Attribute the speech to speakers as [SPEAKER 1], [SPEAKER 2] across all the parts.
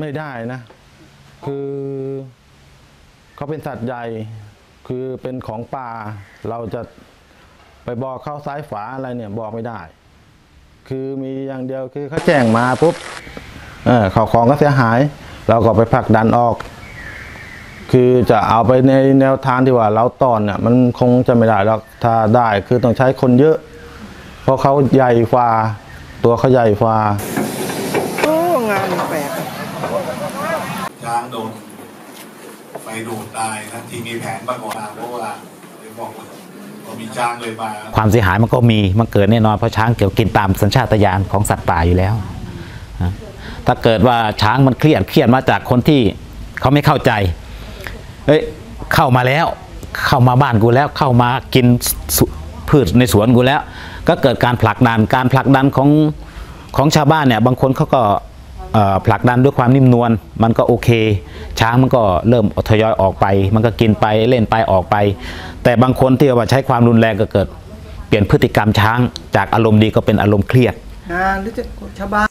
[SPEAKER 1] ไม่ได้นะ คือเขาเป็นสัตว์ใหญ่ คือเป็นของป่า เราจะไปบอกเข้าซ้ายฝาอะไรเนี่ยบอกไม่ได้ คือมีอย่างเดียวคือเขาแจ้งมาปุ๊บเออเขาของก็เสียหาย เราก็ไปผลักดันออก คือจะเอาไปในแนวทางที่ว่าเราตอนเนี่ยมันคงจะไม่ได้หรอกถ้าได้คือต้องใช้คนเยอะ เพราะเขาใหญ่ฟ้าตัวเขาใหญ่ฟ้า
[SPEAKER 2] แปลก
[SPEAKER 3] ช้างโดนไฟดูดตายนะที่มีแผนมาก่อนเพราะว่าไอ้บอกว่าพอมีช้างเลยมา
[SPEAKER 4] ความเสียหายมันก็มีมันเกิดแน่นอนเพราะช้างเกี่ยวกินตามสัญชาตญาณของสัตว์ป่าอยู่แล้วนะถ้าเกิดว่าช้างมันเครียดเครียดมาจากคนที่เขาไม่เข้าใจเอ้ยเข้ามาแล้ว เข้ามาบ้านกูแล้วเข้ามากินสุพืชในสวนกูแล้ว ก็เกิดการผลักดันการผลักดันของของชาวบ้านเนี่ยบางคนเขาก็เอ่อ ผลักดันด้วยความนิ่มนวลมันก็โอเค ช้างมันก็เริ่มทยอยออกไป มันก็กินไปเล่นไปออกไป แต่บางคนที่ว่าใช้ความรุนแรงก็เกิด เปลี่ยนพฤติกรรมช้างจากอารมณ์ดีก็เป็นอารมณ์เครียด
[SPEAKER 2] งานหรือจะชาวบ้าน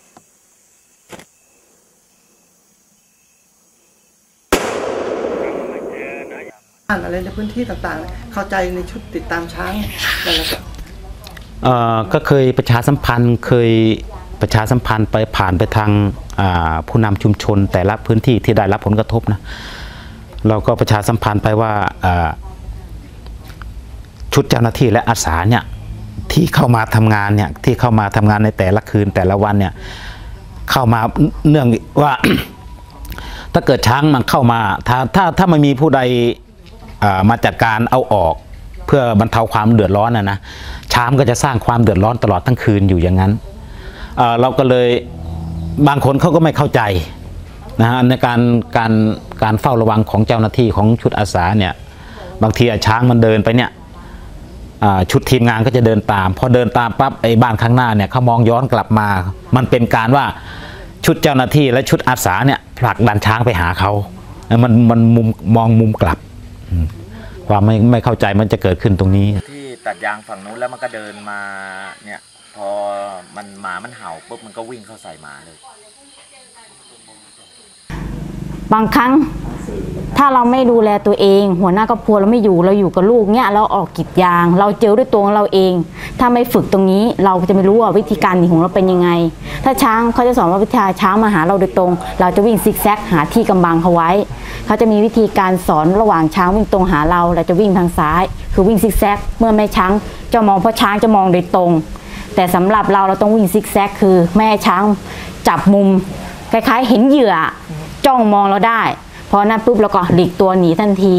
[SPEAKER 2] อะไรในพื้นที่ต่างๆ เข้าใจในชุดติดตามช้างนั่นแหละครับ
[SPEAKER 4] เอ่อก็เคยประชาสัมพันธ์เคย ประชาสัมพันธ์ไปผ่านไปทางผู้นำชุมชน แต่ละพื้นที่ที่ได้รับผลกระทบนะเราก็ประชาสัมพันธ์ไปว่าชุดเจ้าหน้าที่และอาสาเนี่ยที่เข้ามาทำงานเนี่ยที่เข้ามาทำงานในแต่ละคืนแต่ละวันเนี่ยเข้ามาเนื่องว่าถ้าเกิดช้างมันเข้ามา ถ้าถ้าถ้าไม่มีผู้ใดมาจัดการเอาออก เพื่อบรรเทาความเดือดร้อนนะนะช้างก็จะสร้างความเดือดร้อนตลอดทั้งคืนอยู่อย่างนั้น เราก็เลยบางคนเขาก็ไม่เข้าใจนะฮะในการการการเฝ้าระวังของเจ้าหน้าที่ของชุดอาสาเนี่ยบางทีอะช้างมันเดินไปเนี่ยชุดทีมงานก็จะเดินตาม พอเดินตามปั๊บไอ้บ้านข้างหน้าเนี่ยเขามองย้อนกลับมา มันเป็นการว่าชุดเจ้าหน้าที่และชุดอาสาเนี่ยผลักดันช้างไปหาเขา มันมันมุมมองมุมกลับ ความไม่ไม่เข้าใจมันจะเกิดขึ้นตรงนี้
[SPEAKER 5] ที่ตัดยางฝั่งนู้นแล้วมันก็เดินมาเนี่ย พอมันหมามันเห่าปุ๊บมันก็วิ่งเข้าใส่หมาเลย
[SPEAKER 6] บางครั้งถ้าเราไม่ดูแลตัวเอง หัวหน้าครอบครัวเราไม่อยู่เราอยู่กับลูกเนี่ยเราออกกรีดยาง เราเจอด้วยตัวของเราเอง ถ้าไม่ฝึกตรงนี้เราจะไม่รู้ว่าวิธีการหนีของเราเป็นยังไง ถ้าช้างเขาจะสอนว่าวิธีช้างมาหาเราโดยตรง เราจะวิ่งซิกแซกหาที่กำบังเขาไว้ เขาจะมีวิธีการสอนระหว่างช้างวิ่งตรงหาเราเราจะวิ่งทางซ้าย คือวิ่งซิกแซกเมื่อแม่ช้างจะมองเพราะช้างจะมองโดยตรง แต่สำหรับเราเราต้องวิ่งซิกแซกคือแม่ให้ช้างจับมุมคล้ายๆ เห็นเหยื่อจ้องมองเราได้ พอนั้นปุ๊บเราก็หลีกตัวหนีทันที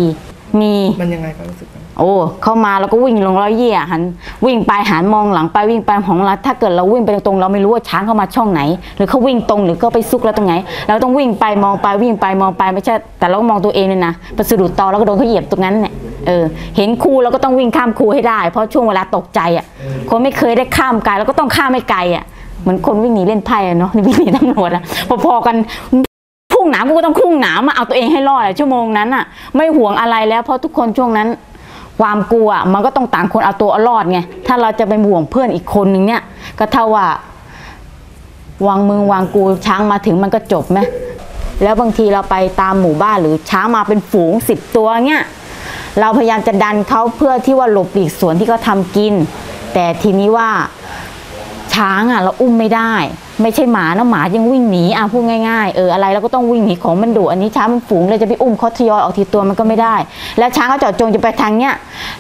[SPEAKER 6] มี
[SPEAKER 2] มันยังไงความรู้สึกมัน
[SPEAKER 6] โอ้เข้ามาเราก็วิ่งลงร้อยเหยี่ยหันวิ่งไปหันมองหลังไปวิ่งไปของเราถ้าเกิดเราวิ่งไปตรงๆเราไม่รู้ว่าช้างเข้ามาช่องไหน หรือเขาวิ่งตรงหรือเขาไปซุกเราตรงไหน เราต้องวิ่งไปมองไปวิ่งไปมองไปไม่ใช่แต่เราก็มองตัวเองเลยนะไปสะดุดตอแล้วก็โดนเขาเหยียบตรงนั้นเนี่ย เออเห็นครูเราก็ต้องวิ่งข้ามครูให้ได้ เพราะช่วงเวลาตกใจอะคนไม่เคยได้ข้ามไกลเราก็ต้องข้ามไม่ไกลอะเหมือนคนวิ่งหนีเล่นไพ่อะเนาะวิ่งหนีตำรวจอะพอๆกันพุ่งหนามกูก็ต้องพุ่งหนามมาเอาตัวเองให้รอดอะชั่วโมงนั้นอะไม่ห่วงอะไรแล้วเพราะทุกคนช่วงนั้น ความกลัวมันก็ต้องต่างคนเอาตัวรอดไงถ้าเราจะไปห่วงเพื่อนอีกคนนึงเนี่ย ก็เท่าว่าวางมือวางกูช้างมาถึงมันก็จบไหมแล้วบางทีเราไปตามหมู่บ้านหรือช้างมาเป็นฝูงสิบตัวเนี่ย เราพยายามจะดันเขาเพื่อที่ว่าหลบหลีกสวนที่เขาทำกิน แต่ทีนี้ว่าช้างอะเราอุ้มไม่ได้ ไม่ใช่หมานะหมายังวิ่งหนีอะพูดง่ายๆเอออะไรเราก็ต้องวิ่งหนีของมันดุอันนี้ช้างมันฝูงเลยจะไปอุ้มเขาทยอยออกทีตัวมันก็ไม่ได้ แล้วช้างเขาเจาะจงจะไปทางเนี้ย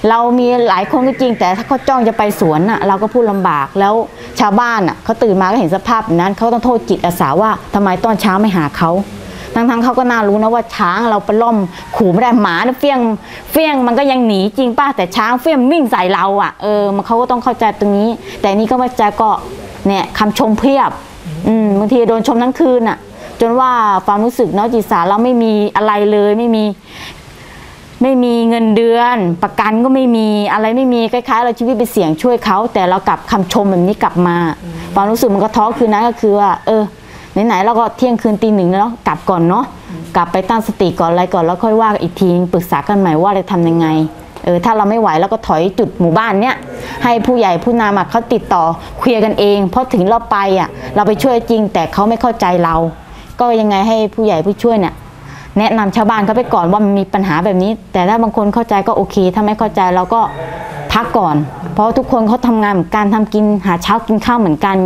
[SPEAKER 6] เรามีหลายคนก็จริง แต่ถ้าเขาจ้องจะไปสวนอะเราก็พูดลำบากแล้วชาวบ้านอะเขาตื่นมาก็เห็นสภาพนั้นเขาต้องโทษจิตอาสาว่าทำไมตอนเช้าไม่หาเขา ทั้งๆเขาก็น่ารู้นะว่าช้างเราไปล่อมขู่ไม่ได้หมาเนี่ยเฟี้ยงเฟี้ยงมันก็ยังหนีจริงป้าแต่ช้างเฟี้ยงวิ่งใส่เราอะเออมันเขาก็ต้องเข้าใจตรงนี้ แต่นี่ก็ไม่ใจก็เนี่ยคำชมเพียบอืมบางทีโดนชมทั้งคืนอะ จนว่าความรู้สึกเนาะจิตสาเราไม่มีอะไรเลยไม่มีไม่มีเงินเดือนประกันก็ไม่มีอะไรไม่มีคล้ายๆ เราชีวิตไปเสี่ยงช่วยเขาแต่เรากลับคำชมแบบนี้กลับมา ความรู้สึกมันก็ท้อคืนนั้นก็คือว่าเออ ไหนๆเราก็เที่ยงคืนตีหนึ่งแล้วกลับก่อนเนาะกลับไปตั้งสติก่อนอะไรก่อนแล้วค่อยว่าอีกทีปรึกษากันใหม่ว่าจะทำยังไงเออถ้าเราไม่ไหวเราก็ถอยจุดหมู่บ้านเนี้ยให้ผู้ใหญ่ผู้นำเขาติดต่อเคลียร์กันเอง เพราะถึงเราไปอะ เราไปช่วยจริง แต่เขาไม่เข้าใจเรา ก็ยังไงให้ผู้ใหญ่ผู้ช่วยเนี่ยแนะนำชาวบ้านเขาไปก่อนว่ามันมีปัญหาแบบนี้ แต่ถ้าบางคนเข้าใจก็โอเค ถ้าไม่เข้าใจเราก็พักก่อน เพราะทุกคนเขาทำงานเหมือนกันทำกินหาเช้ากินข้าวเหมือนกัน